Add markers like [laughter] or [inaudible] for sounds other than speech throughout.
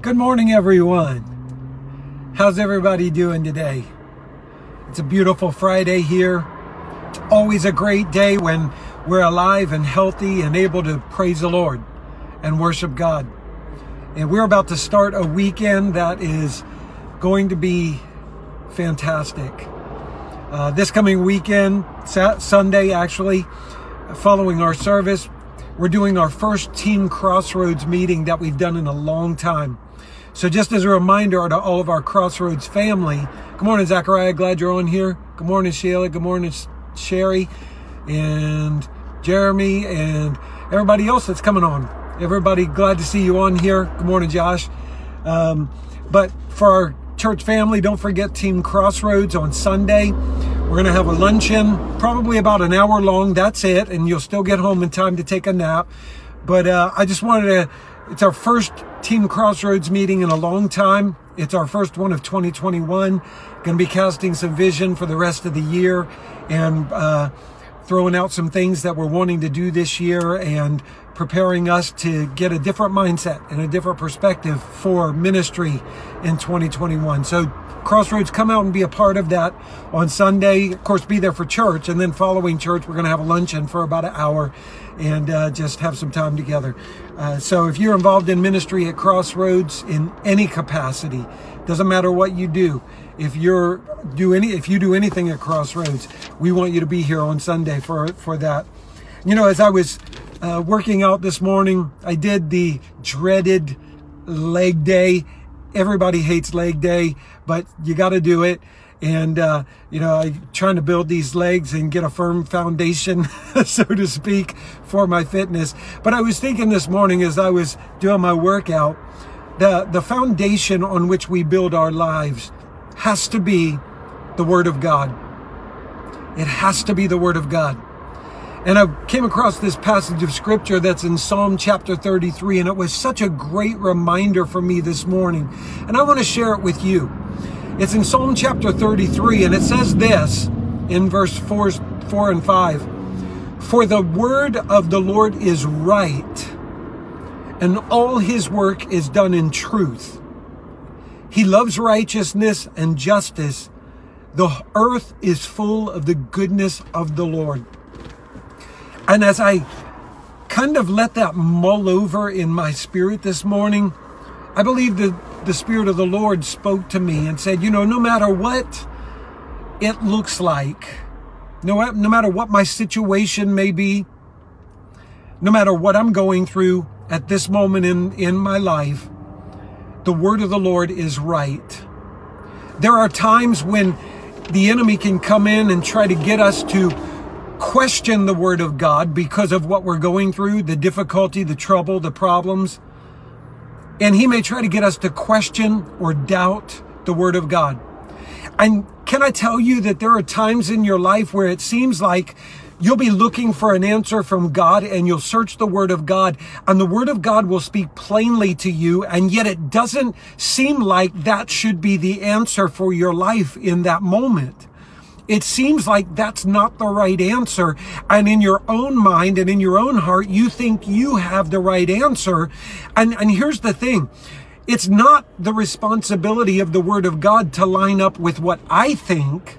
Good morning, everyone. How's everybody doing today? It's a beautiful Friday here. It's always a great day when we're alive and healthy and able to praise the Lord and worship God. And we're about to start a weekend that is going to be fantastic. Uh, this coming weekend, Sunday actually, following our service, we're doing our first Team Crossroads meeting that we've done in a long time. So just as a reminder to all of our Crossroads family, good morning, Zachariah. Glad you're on here. Good morning, Sheila. Good morning, Sherry and Jeremy and everybody else that's coming on. Everybody, glad to see you on here. Good morning, Josh. Um, but for our church family, don't forget Team Crossroads on Sunday. We're going to have a luncheon, probably about an hour long. That's it. And you'll still get home in time to take a nap. But uh, I just wanted to, it's our first Team Crossroads meeting in a long time. It's our first one of 2021. Going to be casting some vision for the rest of the year and uh, throwing out some things that we're wanting to do this year and preparing us to get a different mindset and a different perspective for ministry in 2021. So Crossroads, come out and be a part of that on Sunday. Of course, be there for church. And then following church, we're going to have a luncheon for about an hour and uh, just have some time together. Uh, so if you're involved in ministry at Crossroads in any capacity, doesn't matter what you do. If you're do any if you do anything at Crossroads, we want you to be here on Sunday for for that. You know, as I was uh, working out this morning, I did the dreaded leg day. Everybody hates leg day, but you got to do it. And, uh, you know, I'm trying to build these legs and get a firm foundation, [laughs] so to speak, for my fitness. But I was thinking this morning as I was doing my workout, the, the foundation on which we build our lives has to be the Word of God. It has to be the Word of God. And I came across this passage of scripture that's in Psalm chapter 33, and it was such a great reminder for me this morning. And I want to share it with you. It's in Psalm chapter 33, and it says this in verse 4, 4 and 5 For the word of the Lord is right, and all his work is done in truth. He loves righteousness and justice. The earth is full of the goodness of the Lord. And as I kind of let that mull over in my spirit this morning, I believe that the Spirit of the Lord spoke to me and said, you know, no matter what it looks like, no, no matter what my situation may be, no matter what I'm going through at this moment in, in my life, the word of the Lord is right. There are times when the enemy can come in and try to get us to question the word of God because of what we're going through, the difficulty, the trouble, the problems. And he may try to get us to question or doubt the word of God. And can I tell you that there are times in your life where it seems like you'll be looking for an answer from God and you'll search the Word of God and the Word of God will speak plainly to you. And yet it doesn't seem like that should be the answer for your life in that moment it seems like that's not the right answer. And in your own mind and in your own heart, you think you have the right answer. And, and here's the thing. It's not the responsibility of the Word of God to line up with what I think.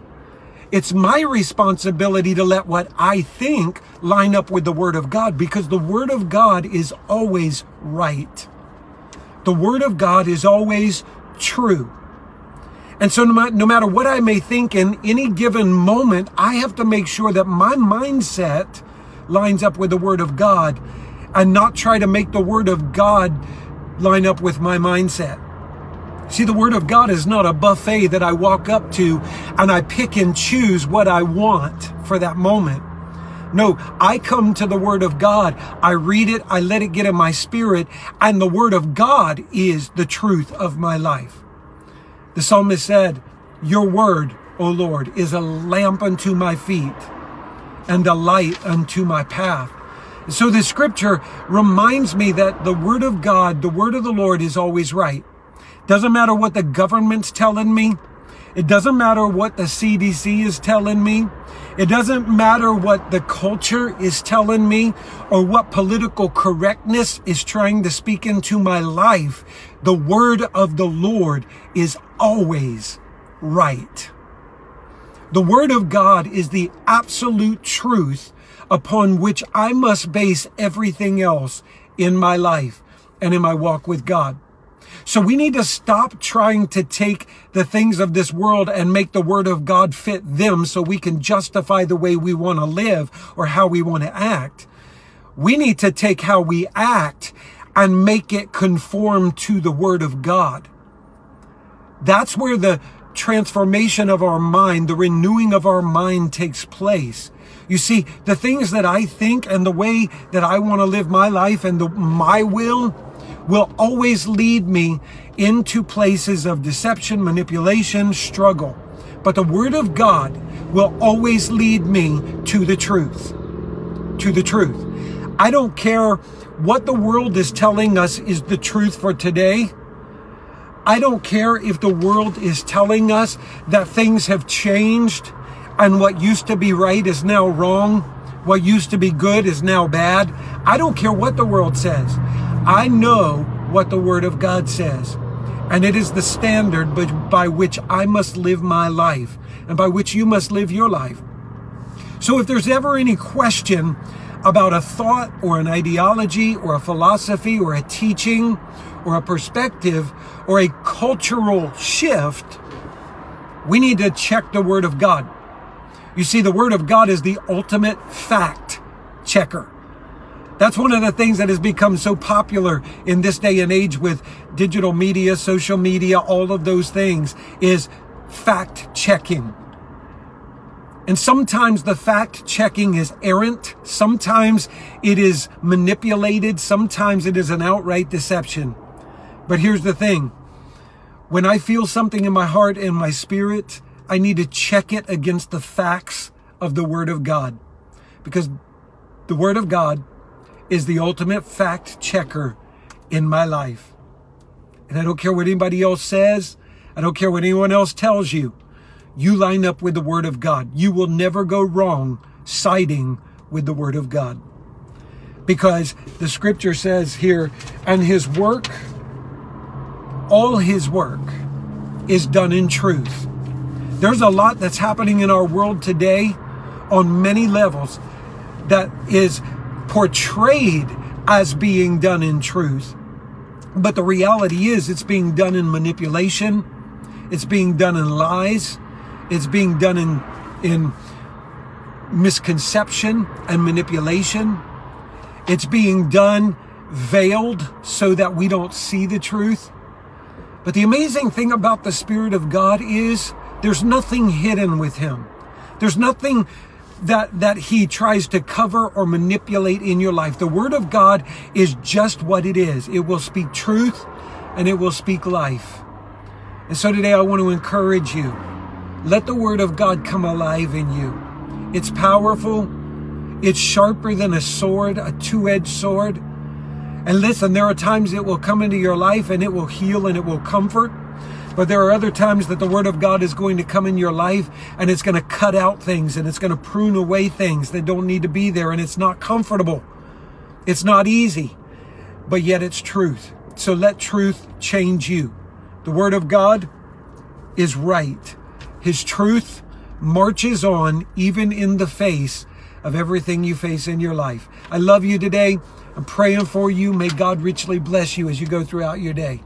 It's my responsibility to let what I think line up with the Word of God because the Word of God is always right. The Word of God is always true. And so, no, no matter what I may think in any given moment, I have to make sure that my mindset lines up with the Word of God and not try to make the Word of God line up with my mindset. See, the Word of God is not a buffet that I walk up to and I pick and choose what I want for that moment. No, I come to the Word of God. I read it, I let it get in my spirit, and the Word of God is the truth of my life. The psalmist said, Your word, O Lord, is a lamp unto my feet and a light unto my path. So the scripture reminds me that the word of God, the word of the Lord is always right. Doesn't matter what the government's telling me. It doesn't matter what the CDC is telling me. It doesn't matter what the culture is telling me or what political correctness is trying to speak into my life. The word of the Lord is always right. The word of God is the absolute truth upon which I must base everything else in my life and in my walk with God. So we need to stop trying to take the things of this world and make the word of God fit them so we can justify the way we want to live or how we want to act. We need to take how we act and make it conform to the word of God. That's where the transformation of our mind, the renewing of our mind takes place. You see, the things that I think and the way that I want to live my life and the, my will will always lead me into places of deception, manipulation, struggle. But the Word of God will always lead me to the truth. To the truth. I don't care what the world is telling us is the truth for today. I don't care if the world is telling us that things have changed and what used to be right is now wrong. What used to be good is now bad. I don't care what the world says. I know what the Word of God says. And it is the standard by which I must live my life and by which you must live your life. So if there's ever any question about a thought or an ideology or a philosophy or a teaching or a perspective or a cultural shift, we need to check the Word of God. You see, the Word of God is the ultimate fact checker. That's one of the things that has become so popular in this day and age with digital media, social media, all of those things is fact checking. And sometimes the fact checking is errant. Sometimes it is manipulated. Sometimes it is an outright deception. But here's the thing. When I feel something in my heart and my spirit, I need to check it against the facts of the Word of God. Because the Word of God is the ultimate fact checker in my life. And I don't care what anybody else says. I don't care what anyone else tells you. You line up with the Word of God. You will never go wrong siding with the Word of God. Because the scripture says here, and his work, all his work is done in truth. There's a lot that's happening in our world today on many levels that is portrayed as being done in truth. But the reality is it's being done in manipulation. It's being done in lies. It's being done in, in misconception and manipulation. It's being done veiled so that we don't see the truth. But the amazing thing about the Spirit of God is there's nothing hidden with Him. There's nothing that, that he tries to cover or manipulate in your life. The word of God is just what it is. It will speak truth and it will speak life. And so today I want to encourage you. Let the word of God come alive in you. It's powerful. It's sharper than a sword, a two-edged sword. And listen, there are times it will come into your life and it will heal and it will comfort. But there are other times that the Word of God is going to come in your life and it's going to cut out things and it's going to prune away things that don't need to be there. And it's not comfortable. It's not easy, but yet it's truth. So let truth change you. The Word of God is right. His truth marches on even in the face of everything you face in your life. I love you today. I'm praying for you. May God richly bless you as you go throughout your day.